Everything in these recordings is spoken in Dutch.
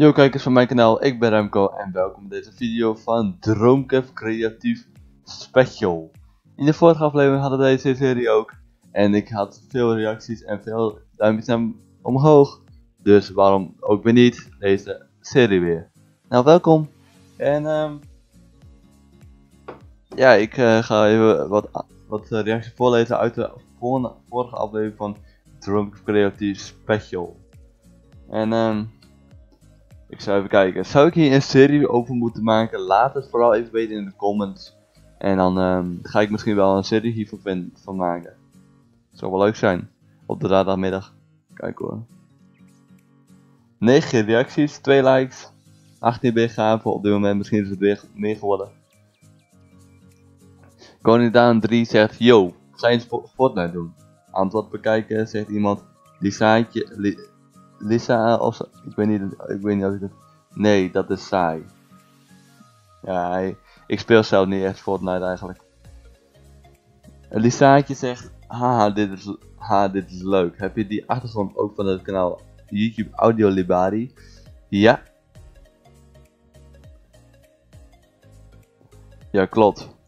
Yo kijkers van mijn kanaal, ik ben Remco en welkom bij deze video van Droomcap Creatief Special. In de vorige aflevering hadden we deze serie ook en ik had veel reacties en veel duimpjes omhoog. Dus waarom ook weer niet deze serie weer. Nou welkom en ehm ja ik eh, ga even wat, wat eh, reacties voorlezen uit de vorige, vorige aflevering van Droomcap Creatief Special. En ehm ik zou even kijken. Zou ik hier een serie over moeten maken? Laat het vooral even weten in de comments. En dan ehm, ga ik misschien wel een serie hiervan van, van maken. Zou wel leuk zijn. Op de zaterdagmiddag. Kijk hoor. 9 reacties, 2 likes, 18 weergaven. Op dit moment misschien is het weer meer geworden. Koningdaan 3 zegt, yo, ga je Fortnite doen? Antwoord bekijken, zegt iemand. Lisaatje, li, Lisa of ik weet niet, ik weet niet of ik het... Nee, dat is saai. Ja, ik speel zelf niet echt Fortnite eigenlijk. Lisaatje zegt, haha, dit is, ha, dit is leuk. Heb je die achtergrond ook van het kanaal YouTube Audio Libari? Ja. Ja, klopt.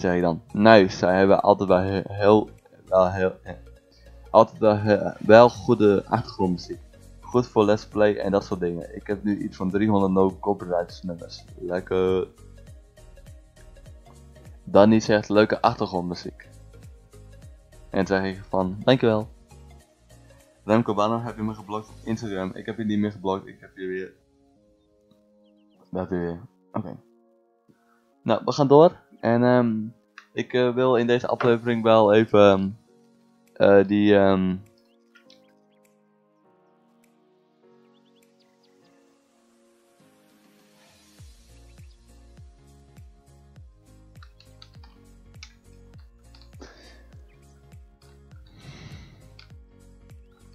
Zeg ik dan. Nice, zij hebben altijd wel heel, wel heel, altijd wel, wel goede achtergrondmuziek. Goed voor let's play en dat soort dingen. Ik heb nu iets van 300 no copyright nummers. Lekker. Danny zegt leuke achtergrondmuziek. En zeg ik van, dankjewel. Remco, waarom heb je me geblokt op Instagram? Ik heb je niet meer geblokt, ik heb je weer... Dat weer. Oké. Nou, we gaan door. En ehm ik eh, wil in deze aflevering wel even... eh, die ehm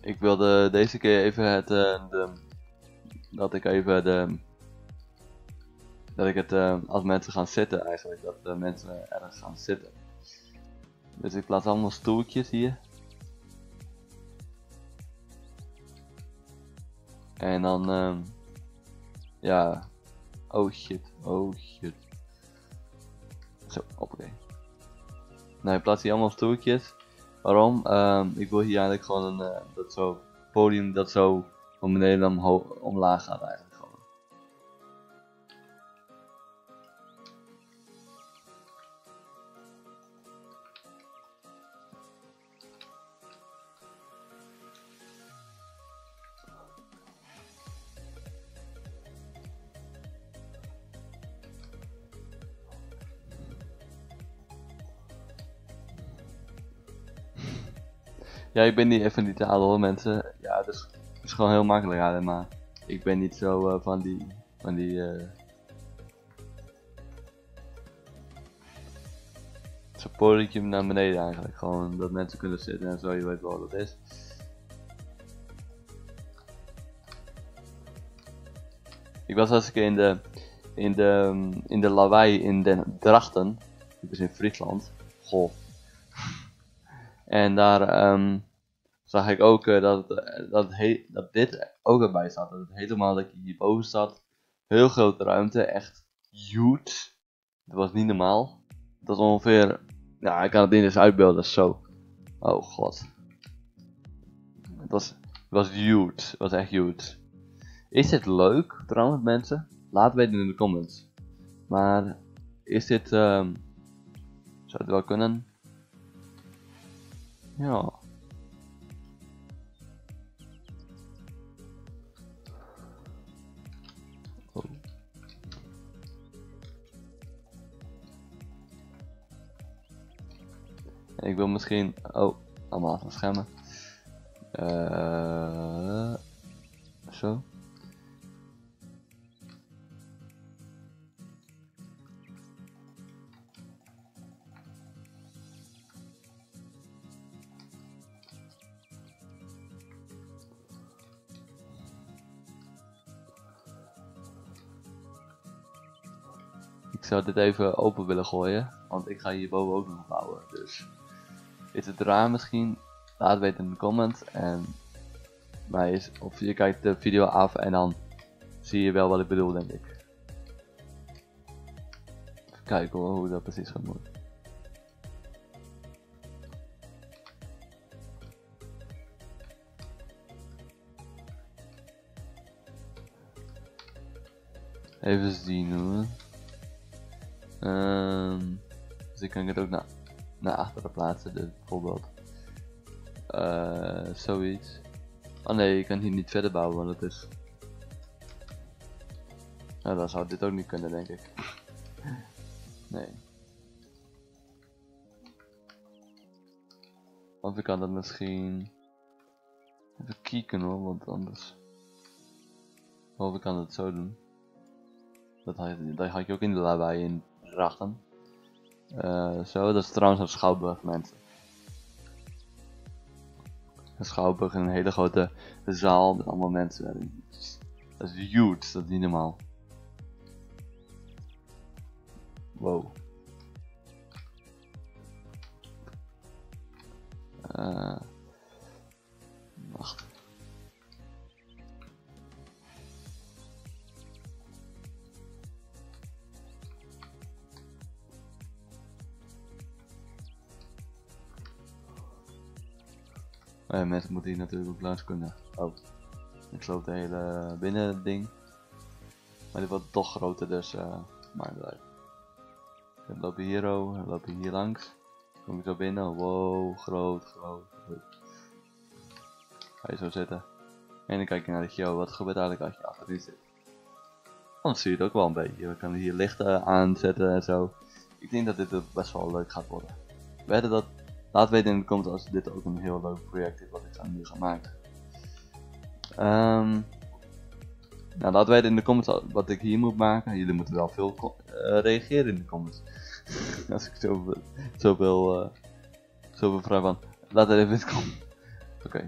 ik wilde deze keer even het de, dat ik even de dat ik het eh, als mensen gaan zitten eigenlijk dat de mensen ergens gaan zitten dus ik plaats allemaal stoeltjes hier En dan, ehm ja. Oh shit, oh shit. Zo, oké. Nou, ik plaats hier allemaal stoeltjes. Waarom? Ehm ik wil hier eigenlijk gewoon een eh, dat zo podium dat zo van beneden omlaag gaat eigenlijk Ja, ik ben niet even niet te hoor mensen. Ja, het is, is gewoon heel makkelijk eigenlijk, maar ik ben niet zo eh, van die, van die, eh Zo'n naar beneden eigenlijk, gewoon dat mensen kunnen zitten en zo, je weet wel wat dat is. Ik was als ik in de, in de, in de lawaai in Den Drachten, dit is in Friesland, goh. En daar ehm, zag ik ook eh, dat, eh, dat, dat dit ook erbij zat. Dat het helemaal dat je hierboven zat. Heel grote ruimte, echt huge. Dat was niet normaal. Dat was ongeveer, ja ik kan het niet eens uitbeelden, zo. Oh god. Het was, het was huge, het was echt huge. Is dit leuk trouwens mensen? Laat weten in de comments. Maar is dit, ehm zou het wel kunnen? Ja. Oh. Ik wil misschien. Oh, allemaal schermen. Eh, zo. Ik zou dit even open willen gooien, want ik ga hierboven ook nog bouwen. Dus is het raar misschien? Laat weten in de comment. En mij of je kijkt de video af en dan zie je wel wat ik bedoel, denk ik. Even kijken hoor, hoe dat precies gaat moeten. Even zien hoor. Um, dus ik kan het ook naar, achteren plaatsen, dus bijvoorbeeld. Uh, zoiets. Oh nee, je kan hier niet verder bouwen, want het is... Nou, dan zou dit ook niet kunnen, denk ik. nee. Of ik kan dat misschien... Even kieken hoor, want anders... Of ik kan het zo doen. Dat had, dat had je ook in de lawaai in Drachten. Uh, zo, dat is trouwens een schouwburg mensen. Een schouwburg in een hele grote zaal met allemaal mensen. Dat is huge, dat is niet normaal. Wow. Oh ja, mensen moeten hier natuurlijk ook langs kunnen. Oh, ik sloop de hele binnen ding. Maar dit wordt toch groter, dus uh, maakt het uit. We lopen hier, oh, we lopen hier langs. Kom ik zo binnen, wow, groot, groot. Ga je zo zitten. En dan kijk je naar de geo, wat gebeurt eigenlijk als je achterin zit. Dan zie je het ook wel een beetje. We kunnen hier lichten aanzetten en zo. Ik denk dat dit best wel leuk gaat worden. We hadden dat Laat weten in de comments als dit ook een heel leuk project is wat ik aan nu ga maken. Um, nou, laat weten in de comments wat ik hier moet maken. Jullie moeten wel veel uh, reageren in de comments. als ik zoveel, zoveel, uh, zoveel vraag van. Laat het even in de comments. Oké.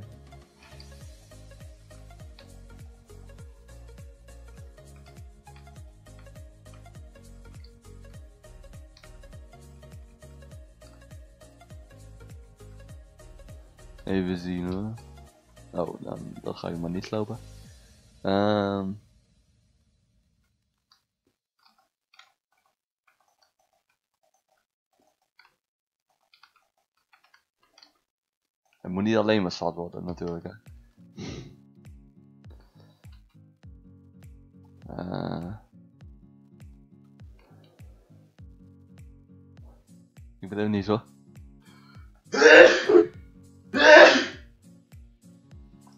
Even zien hoor. Oh, dan, ga ik maar niet lopen. Um, het moet niet alleen maar zat worden natuurlijk hè.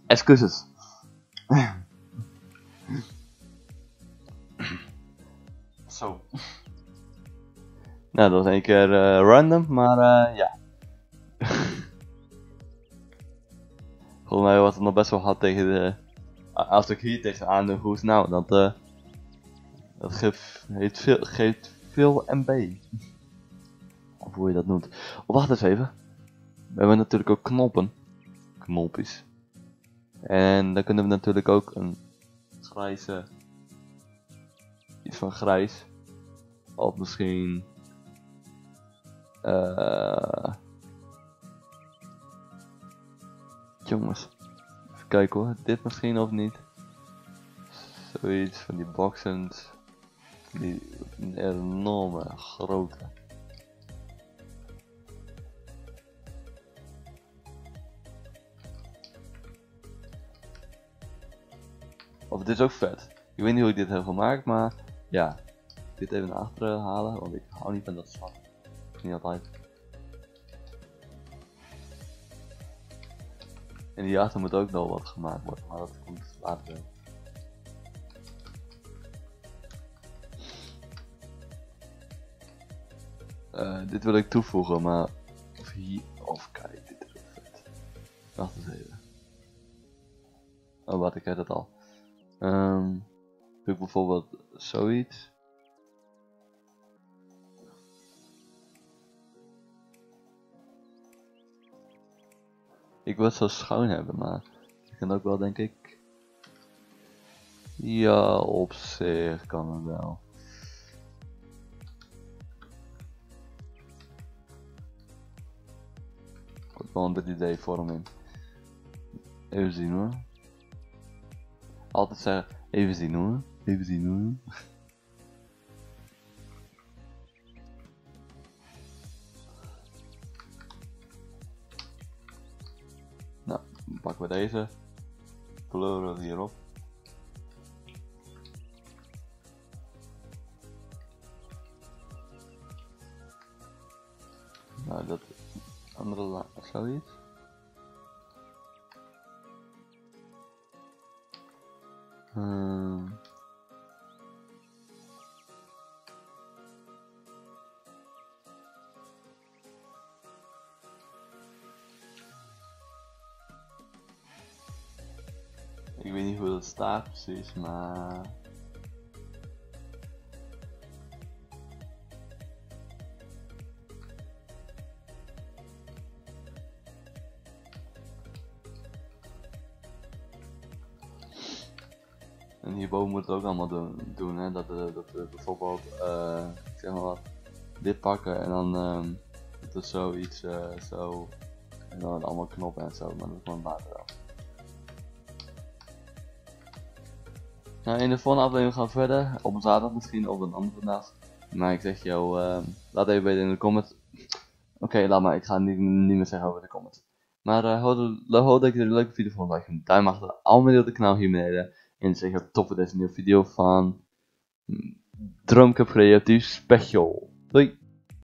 Excuses. Zo. Nou, dat was een keer uh, random, maar uh, ja. Volgens mij was het nog best wel hard tegen de... Als ik hier tegenaan doe, hoe is nou? Dat, uh, dat geeft, heeft veel, geeft veel MB. Of hoe je dat noemt. Oh, wacht eens even. We hebben natuurlijk ook knoppen. Knopjes. En dan kunnen we natuurlijk ook een grijze, iets van grijs, of misschien, uh, jongens, even kijken hoor, dit misschien of niet, zoiets van die boxens, die enorme grote. Het is ook vet. Ik weet niet hoe ik dit helemaal maak, maar ja. Dit even naar achteren halen, want ik hou niet van dat zwart. Niet altijd. En die achter moet ook nog wat gemaakt worden, maar dat komt later. Uh, dit wil ik toevoegen, maar of hier, of kijk, dit is ook vet. Wacht eens even. Oh, wat, ik heb het al. Um, doe ik bijvoorbeeld zoiets. Ik wil het zo schoon hebben, maar ik kan ook wel denk ik... Ja, op zich kan het wel. Wordt wel een 3D hem in. Even zien hoor. Altijd zeggen, even zien hoor. Even zien hoor. Nou, dan pakken we deze. Kleuren we hierop. Nou, dat andere la zoiets. Hoe dat staat precies, maar... En hierboven moet het ook allemaal doen, doen hè? dat, we, dat we bijvoorbeeld, uh, zeg maar dit pakken en dan um, er zoiets, uh, zo, en dan allemaal knoppen en zo, maar dat is gewoon water. Nou, in de volgende aflevering gaan we verder, op een zaterdag misschien, of een andere dag. Maar ik zeg jou, uh, laat even weten in de comments. Oké, laat maar, ik ga niet, niet meer zeggen over de comments. Maar uh, hoop, hoop dat je een leuke video vond. Like een duim achter, allemaal op het kanaal hier beneden. En zeg ik top voor deze nieuwe video van Drumcup Creatief Special. Doei!